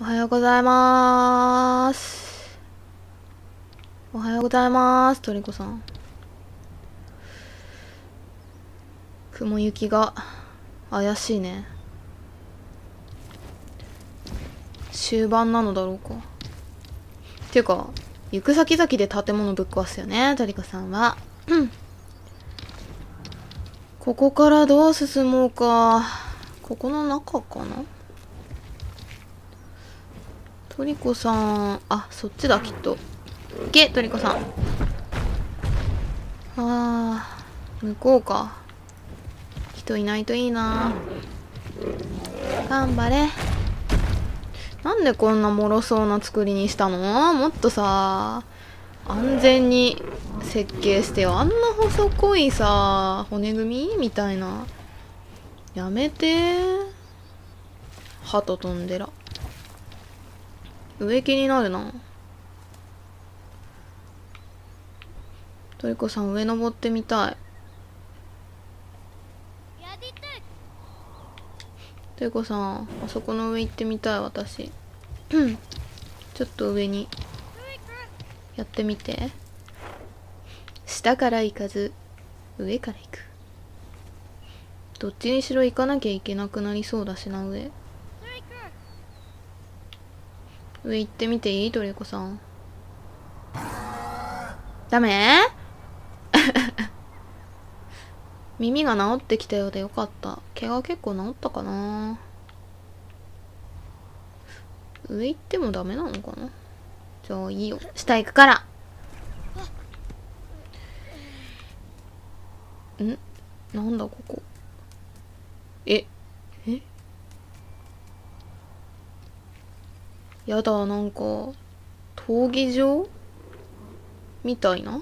おはようございます。おはようございます、トリコさん。雲行きが怪しいね。終盤なのだろうか。っていうか、行く先々で建物ぶっ壊すよね、トリコさんは。うん。ここからどう進もうか。ここの中かな？トリコさん、あ、そっちだ、きっと。行け、トリコさん。あー、向こうか。人いないといいな。頑張れ。なんでこんな脆そうな作りにしたの？もっとさ、安全に設計してよ。あんな細こいさ、骨組み？みたいな。やめて。鳩飛んでら。上気になるな。トリコさん上登ってみたい。トリコさん、あそこの上行ってみたい私。ちょっと上にやってみて。下から行かず、上から行く。どっちにしろ行かなきゃいけなくなりそうだしな、上。上行ってみていい？トリコさん。ダメ？耳が治ってきたようでよかった。毛が結構治ったかな上行ってもダメなのかな？じゃあいいよ。下行くから。ん？なんだここ？え？えやだ、なんか、闘技場みたいな？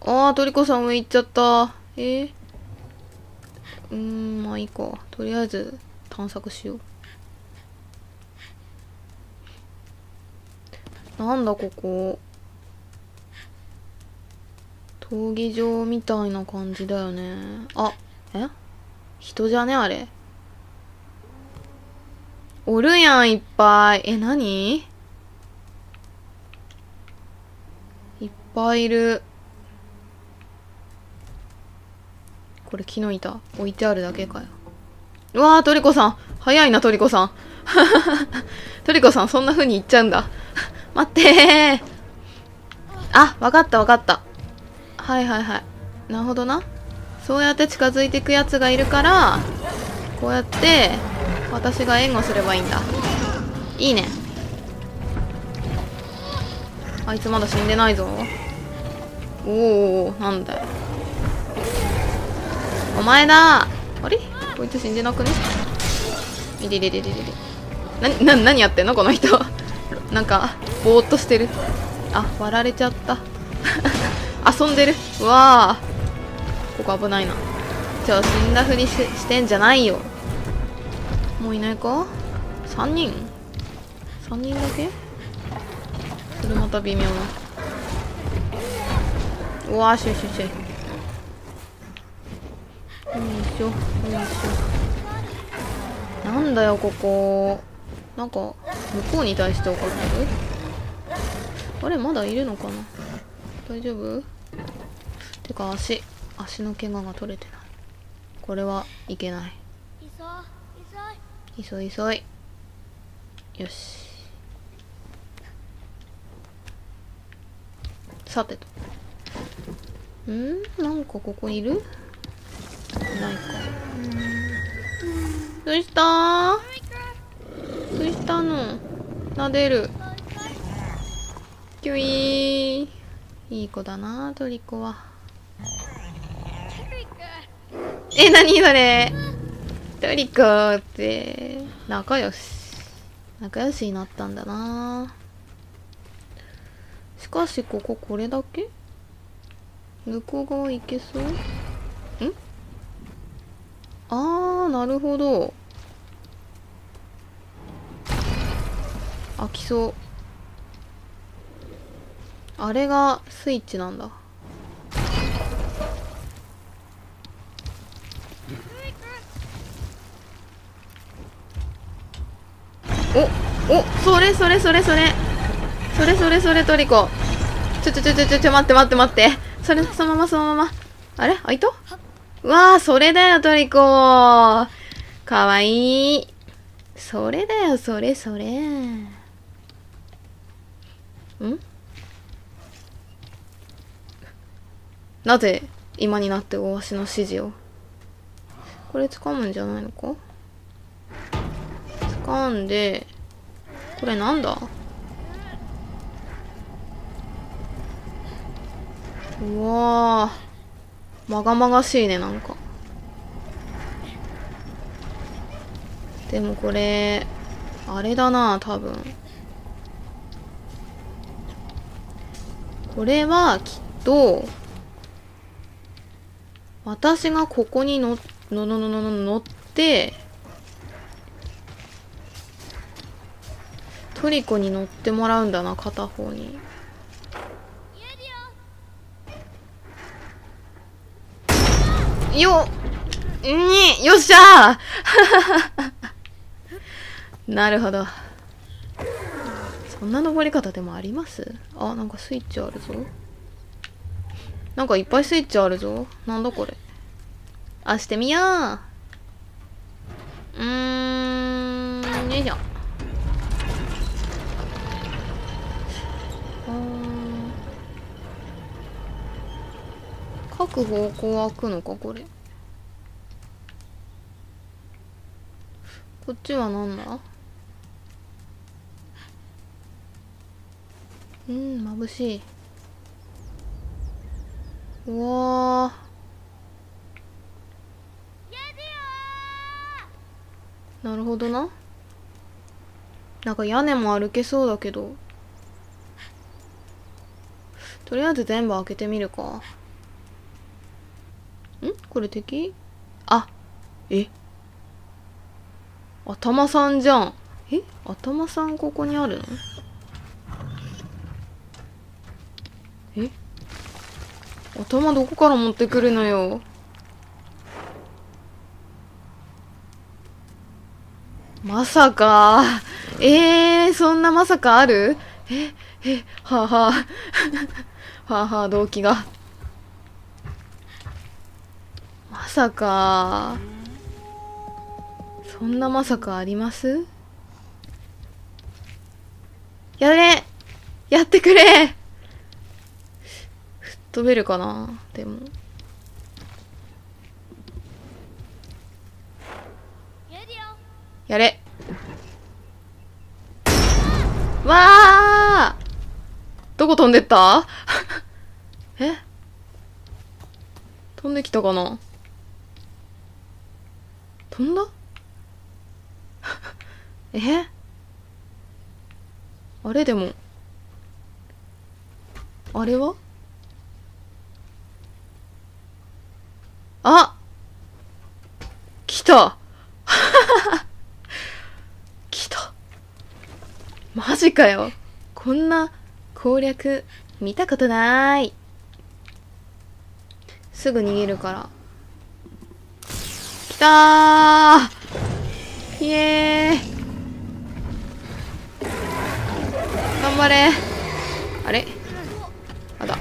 あー、トリコさん上行っちゃった。え？ー、うーん、まあいいか。とりあえず、探索しよう。なんだここ。闘技場みたいな感じだよね。あ、え？人じゃねあれ？おるやん、いっぱい。え、何？いっぱいいる。これ木の板置いてあるだけかよ。うわー、トリコさん。早いな、トリコさん。トリコさん、そんな風に言っちゃうんだ。待ってー。あ、わかったわかった。はいはいはい。なるほどな。そうやって近づいていくやつがいるから、こうやって、私が援護すればいいんだ。いいね。あいつまだ死んでないぞ。おおなんだよ。お前だあれ？こいつ死んでなくね？いれれれれれれ。な、な、何やってんの？この人。なんか、ぼーっとしてる。あ、割られちゃった。遊んでる。うわあ。ここ危ないな。じゃあ死んだふりしてんじゃないよ。もういないか ?3 人 ?3 人だけ？それまた微妙な。うわー、シュシュシュ。よいしょ、よいしょ。なんだよ、ここ。なんか、向こうに対して怒ってる？あれ、まだいるのかな？大丈夫？てか、足。足の怪我が取れてない。これはいけない。急い急いよし。さてと。ん？なんかここいる？いないか。どうした？どうしたの？撫でる。キュイいい子だなトリコは。え、なにそれ？トリコって。仲良し。仲良しになったんだな。しかしこここれだけ？向こう側行けそう？ん？あーなるほど。開きそう。あれがスイッチなんだ。おおそれそれそれそれ。それそれそれトリコ。ちょちょちょちょちょちょ待って待って待って。それそのままそのまま。あれ？開いた？うわあそれだよトリコ。かわいい。それだよそれそれ。ん？なぜ今になって大足の指示を？これ掴むんじゃないのか？掴んでこれなんだ？うわーまがまがしいねなんか。でもこれあれだな多分。これはきっと私がここに乗ののののの乗ってトリコに乗ってもらうんだな片方に。よによっしゃ なるほど。そんな登り方でもあります？あなんかスイッチあるぞ。なんかいっぱいスイッチあるぞ。なんだこれ。押してみよう。うーんよいしょ。各方向開くのかこれ。こっちは何だ？うん眩しい。うわなるほどな。なんか屋根も歩けそうだけど。とりあえず全部開けてみるか。ん？これ敵？あえ？頭さんじゃん。え？頭さんここにあるの？え？頭どこから持ってくるのよ？まさか。えー、そんなまさかある？え？え？はあ、はあ、はあはあ動機が。まさか。そんなまさかあります？やれ。やってくれ。吹っ飛べるかな？でも。やれ。わあどこ飛んでった？え？飛んできたかな？飛んだ？え？あれでも。あれは？あ！来た！来た。マジかよ。こんな攻略見たことない。すぐ逃げるから。来たー。イエーイ。頑張れ。あれ？あだ。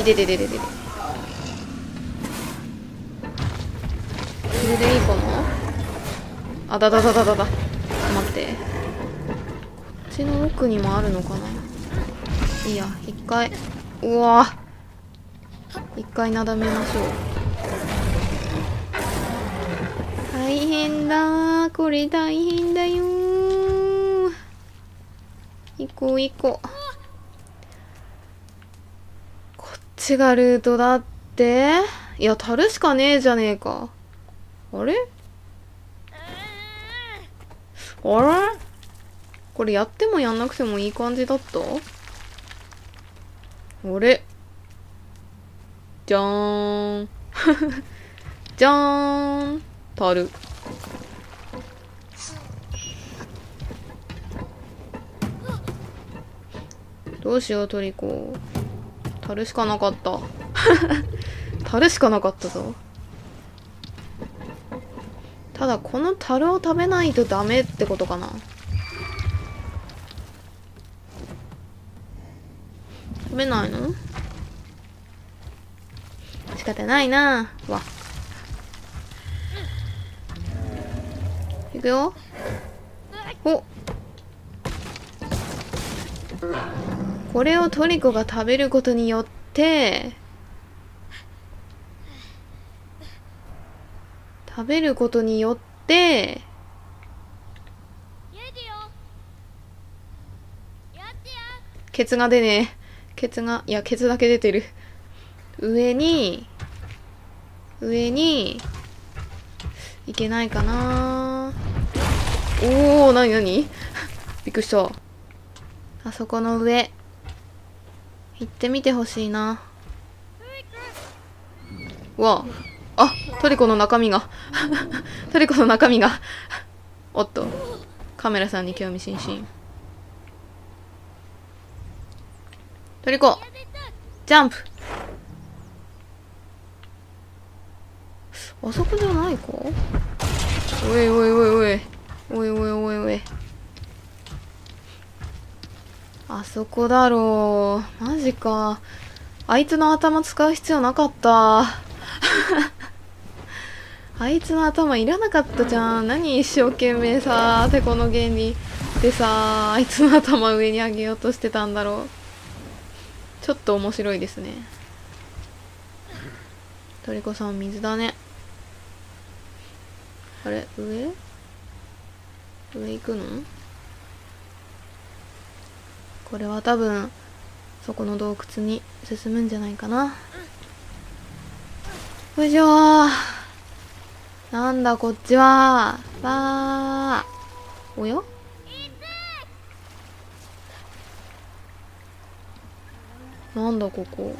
いででででででこれでいいかな？あだだだだだだ。待って。こっちの奥にもあるのかな？いいや一回。うわ。一回なだめましょう。大変だ。これ大変だよ。行こう行こう。こっちがルートだって。いや樽しかねえじゃねえか。あれ？あれ？これやってもやんなくてもいい感じだった？あれ？じゃーんじゃーん樽どうしようトリコ。樽しかなかった。樽しかなかったぞ。ただこの樽を食べないとダメってことかな。食べないの？方ないな。わ。いくよ。お。これをトリコが食べることによって食べることによってケツが出ねえ。ケツがいやケツだけ出てる。上に上にいけないかな。おおなになにびっくりした。あそこの上。行ってみてほしいな。うわあトリコの中身が。トリコの中身が。おっとカメラさんに興味津々。トリコジャンプ。あそこじゃないか？おいおいおいおい。おいおいおいおい。あそこだろう。マジか。あいつの頭使う必要なかった。あいつの頭いらなかったじゃん。何一生懸命さてこの原理。でさあいつの頭上に上げようとしてたんだろう。ちょっと面白いですね。トリコさん水だね。あれ？上？上行くの？これは多分そこの洞窟に進むんじゃないかな。よいしょなんだこっちは。わー。おや？なんだここ？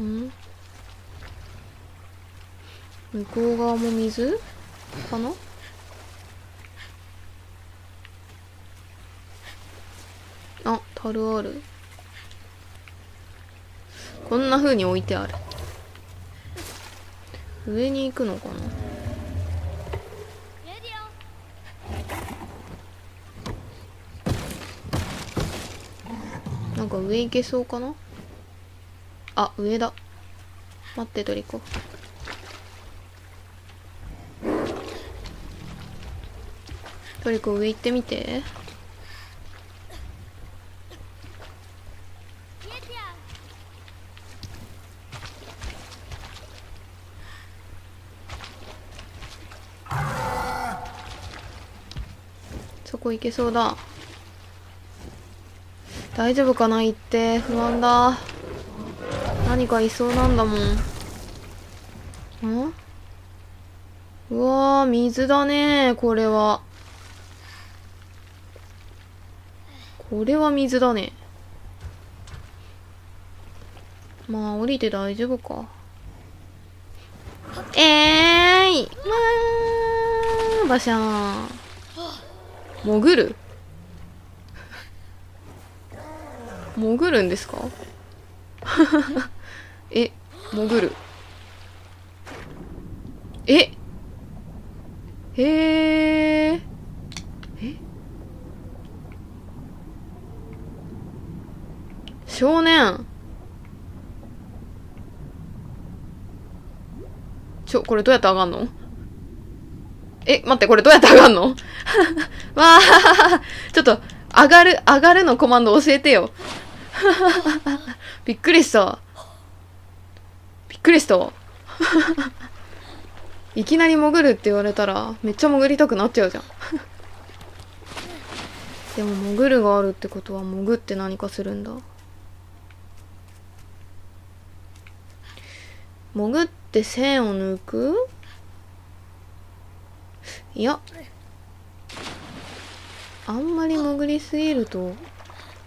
ん？向こう側も水？かな？あ、樽ある。こんな風に置いてある。上に行くのかな？なんか上行けそうかな？あ、上だ。待って、トリコ。トリコ上行ってみて。そこ行けそうだ。大丈夫かな？行って不安だ。何かいそうなんだもん。ん？うわー、水だねこれは。これは水だね。まあ、降りて大丈夫か。えーいまあ、バシャーン。潜る？潜るんですか？え、潜る？え？へえ。え少年。ちょ、これどうやって上がんの？え、待って、これどうやって上がんの？わあ、ちょっと、上がる、上がるのコマンド教えてよ。びっくりした。びっくりした。いきなり潜るって言われたら、めっちゃ潜りたくなっちゃうじゃん。でも潜るがあるってことは潜って何かするんだ。潜って線を抜く？いや。あんまり潜りすぎると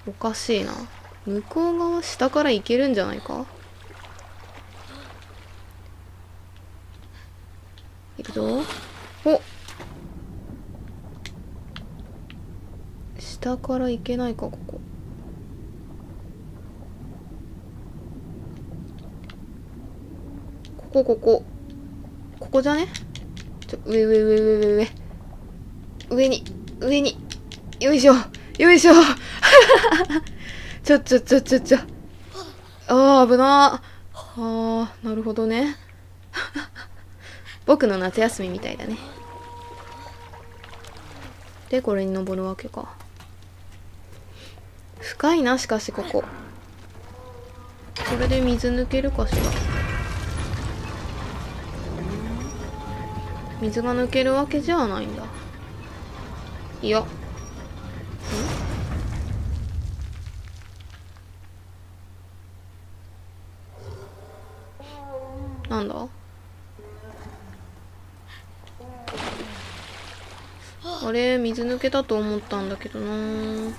おかしいな。向こう側下から行けるんじゃないか？いくぞ。お下から行けないか、ここ。ここここ。こじゃね？ちょ上上上上上上。上に上に。よいしょ。よいしょ。ちょちょちょちょちょ。あー危な。あーなるほどね。僕の夏休みみたいだね。でこれに登るわけか。深いなしかしここ。これで水抜けるかしら。水が抜けるわけじゃないんだ。いや。ん？なんだ？あれ水抜けたと思ったんだけどな。